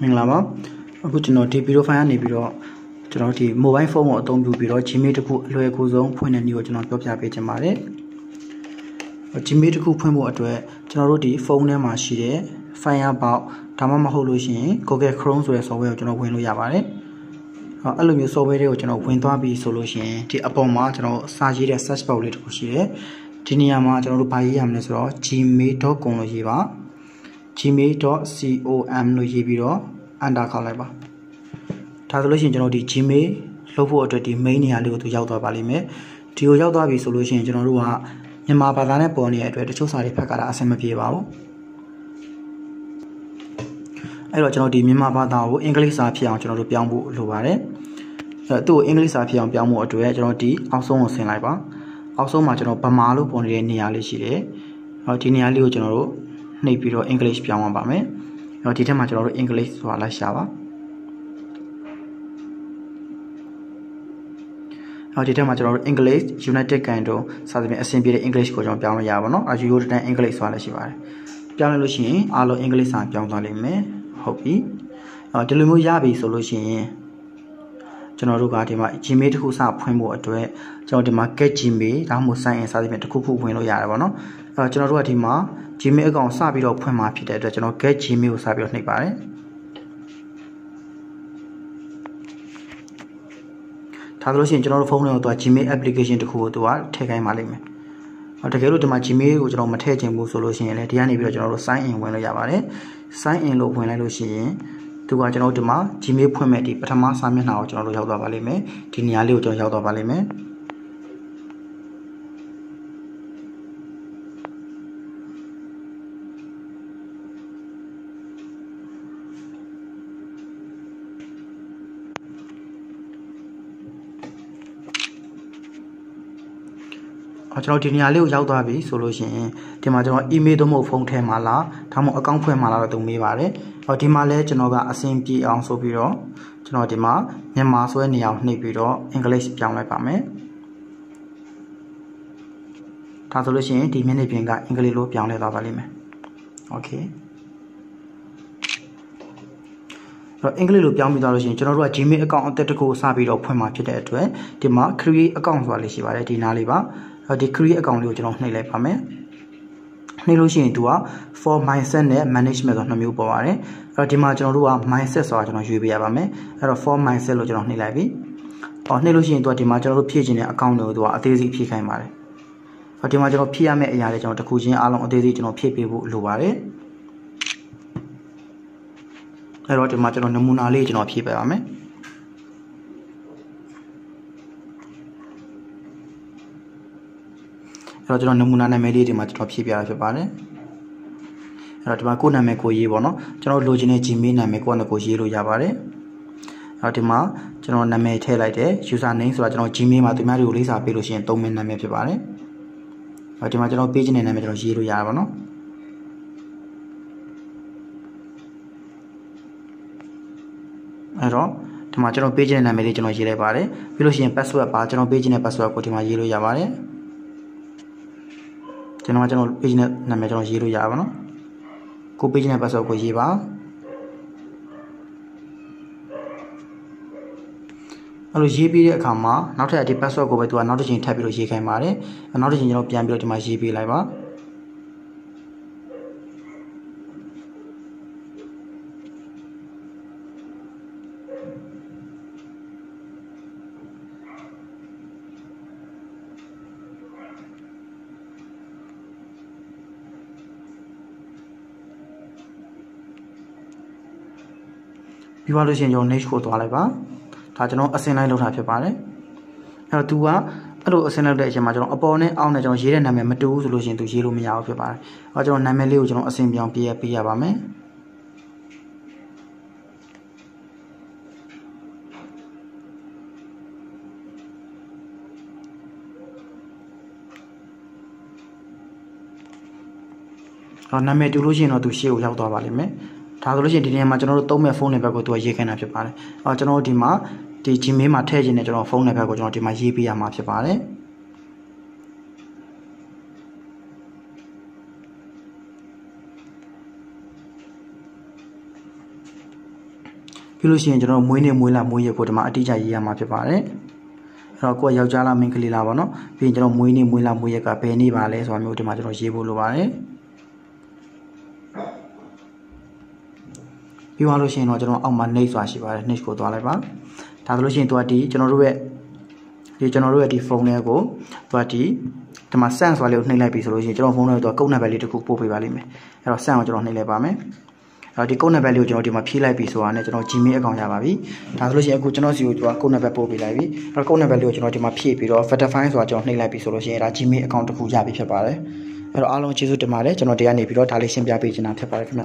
မင်္ဂလာပါအခုကျွန်တော်ဒီဗီဒီယိုဖိုင်ကနေပြီးတော့ကျွန်တော်ဒီ mobile phone ကိုအသုံးပြုပြီးတော့ Gmail တစ်ခုအလွယ်ကူဆုံးဖွင့်တဲ့နည်းကိုကျွန်တော်ပြောပြပေးချင်ပါတယ် Gmail တစ်ခုဖွင့်ဖို့အတွက်ကျွန်တော်တို့ဒီဖုန်းထဲမှာရှိတဲ့ Firefox ဒါမှမဟုတ်လို့ရှိရင် Google Chrome ဆိုတဲ့ software ကိုကျွန်တော်ဝင်လို့ရပါတယ်အဲ့လိုမျိုး software တွေကိုကျွန်တော်ဝင်သွားပြီဆိုလို့ရှိရင်ဒီအပေါ်မှာကျွန်တော်စာရေးတဲ့ search box လေးတစ်ခုရှိတယ်ဒီနေရာမှာကျွန်တော်တို့ဘာရေးရမလဲဆိုတော့ gmail.com လို့ရေးပါ gmail.com လို့ရေးပြီးတော့ enter ခေါက်လိုက်ပါဒါဆိုလို့ရှိရင်ကျွန်တော်ဒီ gmail လုပ်ဖို့အတွက်ဒီ main နေရာလေးကိုသူရောက်သွားပါလိမ့်မယ်ဒီကိုရောက်သွားပြီဆိုလို့ရှိရင်ကျွန်တော်တို့ကမြန်မာဘာသာနဲ့ပေါ်နေတဲ့အတွက်တချို့စာတွေဖတ်ကြတာအဆင်မပြေပါဘူးအဲ့တော့ကျွန်တော်ဒီမြန်မာဘာသာကိုအင်္ဂလိပ်စာဖြစ်အောင်ကျွန်တော်တို့ပြောင်းဖို့လိုပါတယ်အဲ့တော့သူ့ကိုအင်္ဂလိပ်စာဖြစ်အောင်ပြောင်းဖို့အတွက်ကျွန်တော်ဒီအောက်ဆုံးကိုဆင်လိုက်ပါအောက်ဆုံးမှာကျွန်တော်ဗမာလို့ပေါ်နေတဲ့နေရာလေးရှိတယ်အဲ့တော့ဒီနေရာလေးကိုကျွန်တော်တို့ နှိပ်ပြီးတော့ English ပြောင်းရပါမယ်။အဲ့တော့ဒီထက်မှာကျွန်တော်တို့ English ဆိုတာလိုက်ရှာပါ။အဲ့တော့ဒီထက်မှာကျွန်တော်တို့ English United Kingdom စသဖြင့်အဆင်ပြေတဲ့ English ကိုကျွန်တော်ပြောင်းလို့ရပါတော့။အယူရိုတန် English ဆိုတာလည်းရှိပါတယ်။ပြောင်းလိုက်လို့ရှိရင်အားလုံး English စာပြောင်းသွားလိမ့်မယ်။ဟုတ်ပြီ။အဲ့တော့ဒီလိုမျိုးရပြီဆိုလို့ရှိရင်ကျွန်တော်တို့ကဒီမှာ Gmail တစ်ခုစဖွင့်ဖို့အတွက်ကျွန်တော်ဒီမှာ get Gmail ဒါမှမဟုတ် sign in စသဖြင့်တစ်ခုခုဝင်လို့ရတယ်ပေါ့နော်။ အဲ့တော့ကျွန်တော်တို့ကဒီမှာ Gmail account စပြီးတော့ဖွင့်မှာဖြစ်တဲ့အတွက်ကျွန်တော် get Gmail ကိုစပြီးတော့နှိပ်ပါတယ်ဒါဆိုလို့ရှိရင်ကျွန်တော်တို့ဖုန်းထဲကိုသူက Gmail application တခုကိုသူကထည့်ခိုင်းပါလိမ့်မယ်။အော်တကယ်လို့ဒီမှာ Gmail ကိုကျွန်တော်မထည့်ချင်ဘူးဆိုလို့ရှိရင်လည်းဒီကနေပြီးတော့ကျွန်တော်တို့ sign in ဝင်လို့ရပါတယ်။ sign in လို့ဝင်လိုက်လို့ရှိရင်သူကကျွန်တော်တို့ဒီမှာ Gmail ဖွင့်မဲ့ဒီပထမစာမျက်နှာကိုကျွန်တော်တို့ရောက်သွားပါလိမ့်မယ်။ဒီနေရာလေးကိုကျွန်တော်ရောက်သွားပါလိမ့်မယ်။ ကျွန်တော်ဒီနေရာလေးကိုရောက်သွားပြီဆိုလို့ရှိရင်ဒီမှာကျွန်တော် email သို့မဟုတ်ဖုန်းထဲမှာလားဒါမှမဟုတ် account ဖွင့်မှာလားတော့သူမေးပါတယ်။ဟောဒီမှာလဲကျွန်တော်ကအဆင်ပြေအောင်ဆိုပြီးတော့ကျွန်တော်ဒီမှာမြန်မာဆိုတဲ့နေရာကိုနှိပ်ပြီးတော့ English ပြောင်းလိုက်ပါမယ်။ဒါဆိုလို့ရှိရင်ဒီမျက်နှာပြင်ကအင်္ဂလိပ်လိုပြောင်းလဲသွားပါလိမ့်မယ်။ Okay တော့အင်္ဂလိပ်လိုပြောင်းပြီးသွားလို့ရှိရင်ကျွန်တော်တို့က Gmail account အသက်တကူစပြီးတော့ဖွင့်မှာဖြစ်တဲ့အတွက်ဒီမှာ create account ဆိုတာလေးရှိပါတယ်ဒီနားလေးပါ ဒီ create account လေးကိုကျွန်တော်နှိပ်လိုက်ပါမယ်နှိပ်လို့ရှိရင်သူက for mindset နဲ့ management ဆိုနှစ်မျိုးပေါ်ပါတယ်အဲ့တော့ဒီမှာကျွန်တော်တို့က mindset ဆိုတာကျွန်တော်ရွေးပေးရပါမယ်အဲ့တော့ for mindset လို့ကျွန်တော်နှိပ်လိုက်ပြီဟောနှိပ်လို့ရှိရင်သူကဒီမှာကျွန်တော်တို့ဖြည့်ခြင်းတဲ့ account တွေကိုသူကအသေးစိတ်ဖြည့်ခိုင်းပါတယ်ဟောဒီမှာကျွန်တော်ဖြည့်ရမယ့်အရာတွေကျွန်တော်တစ်ခုချင်းအားလုံးအသေးစိတ်ကျွန်တော်ဖြည့်ပေးဖို့လိုပါတယ်အဲ့တော့ဒီမှာကျွန်တော်နမူနာလေးကျွန်တော်ဖြည့်ပေးပါမယ် အဲ့တော့ကျွန်တော်နမူနာနာမည်လေးဒီမှာကျွန်တော်ဖြည့်ပြရဖြစ်ပါတယ်အဲ့တော့ဒီမှာကိုယ်နာမည်ကိုရေးပေါ့နော်ကျွန်တော်လိုချင်တဲ့ Gmail နာမည်ကိုယ့်နဲ့ကိုရေးလို့ရပါတယ်အဲ့တော့ဒီမှာကျွန်တော်နာမည်ထည့်လိုက်တယ် user name ဆိုတာကျွန်တော် Gmail မှာသူများတွေကိုလေးစားပေးလို့ရှိရင်သုံးမင်းနာမည်ဖြစ်ပါတယ်အဲ့ဒီမှာကျွန်တော် page နဲ့နာမည်ကျွန်တော်ရေးလို့ရပါတော့အဲ့တော့ဒီမှာကျွန်တော် page နဲ့နာမည်လေးကျွန်တော်ရေးလိုက်ပါတယ်ပြီးလို့ရှိရင် password ပါကျွန်တော် page နဲ့ password ကိုဒီမှာရေးလို့ရပါတယ် ကျွန်တော်ကကျွန်တော် page နဲ့နာမည်ကျွန်တော်ရေးလို့ရပါတော့ကို page နဲ့ password ကိုရေးပါအဲ့လိုရေးပြီးတဲ့အခါမှာနောက်ထပ်ဒီ password ကိုပဲသူကနောက်တစ်ချိန်ထပ်ပြီးတော့ရေးခိုင်းပါတယ်နောက်တစ်ချိန်ကျွန်တော်ပြန်ပြီးတော့ဒီမှာရေးပေးလိုက်ပါ ပြီးသွားလို့ရှိရင်ကျွန်တော် next ကိုသွားလိုက်ပါဒါကျွန်တော်အစင်လိုက်လောက်တာဖြစ်ပါတယ်အဲ့တော့ तू ကအဲ့လိုအစင်လောက်တဲ့အချိန်မှာကျွန်တော်အပေါ်နဲ့အောက်နဲ့ကျွန်တော်ရေးတဲ့နာမည်မတူဘူးဆိုလို့ရှိရင် तू ရေးလို့မရဘူးဖြစ်ပါတယ်အဲ့တော့ကျွန်တော်နာမည်လေးကိုကျွန်တော်အစင်ပြောင်းပေးရပေးရပါမယ်တော့နာမည်တူလို့ရှိရင်တော့သူရှေ့ကိုရောက်သွားပါလိမ့်မယ် ဒါဆိုလို့ရှိရင်ဒီနေရာမှာကျွန်တော်တို့သုံးမဲ့ဖုန်းနံပါတ်ကိုသူကရေးခိုင်းတာဖြစ်ပါတယ်အော်ကျွန်တော်တို့ဒီမှာဒီ Gmail မှာထည့်ခြင်းနဲ့ကျွန်တော်ဖုန်းနံပါတ်ကိုကျွန်တော်ဒီမှာရေးပေးရမှာဖြစ်ပါတယ်ပြီးလို့ရှိရင်ကျွန်တော်တို့မွေးနေ့မွေးလာမွေးရက်ကိုဒီမှာအတိအကျရေးရမှာဖြစ်ပါတယ်အဲ့တော့ကိုယ်ကယောက်ျားလားမိန်းကလေးလားပေါ့နော်ပြီးရင်ကျွန်တော်မွေးနေ့မွေးလာမွေးရက်ကဘယ်နေ့ပါလဲဆိုတာမျိုးဒီမှာကျွန်တော်ရေးဖို့လိုပါတယ် ပြီးသွားလို့ရှိရင်တော့ကျွန်တော်အောက်မှာ next ဆိုတာရှိပါတယ် next ကိုသွားလိုက်ပါဒါဆိုလို့ရှိရင်သူကဒီကျွန်တော်တို့ရဲ့ဒီကျွန်တော်တို့ရဲ့ဒီဖုန်းလေးကိုသူကဒီဒီမှာ send ဆိုတာလေးကိုနှိပ်လိုက်ပြီဆိုလို့ရှိရင်ကျွန်တော်ဖုန်းထဲတော့ကုတ်နံပါတ်လေးတစ်ခုပို့ပေးပါလိမ့်မယ်အဲ့တော့ send ကိုကျွန်တော်နှိပ်လိုက်ပါမယ်အဲ့တော့ဒီကုတ်နံပါတ်လေးကိုကျွန်တော်ဒီမှာဖြည့်လိုက်ပြီဆိုတာနဲ့ကျွန်တော် Gmail အကောင့်ရပါပြီဒါဆိုလို့ရှိရင်အခုကျွန်တော်စီကိုကျွန်တော်ကုတ်နံပါတ်ပို့ပေးလိုက်ပြီအဲ့တော့ကုတ်နံပါတ်လေးကိုကျွန်တော်ဒီမှာဖြည့်ပြီးတော့ verify ဆိုတာကျွန်တော်နှိပ်လိုက်ပြီဆိုလို့ရှိရင်ဒါ Gmail အကောင့်တစ်ခုရပြီဖြစ်ပါတယ်အဲ့တော့အားလုံးကျေးဇူးတင်ပါတယ်ကျွန်တော်တရားနေပြီးတော့ဒါလေးရှင်းပြပေးချင်တာဖြစ်ပါတယ်ခင်ဗျ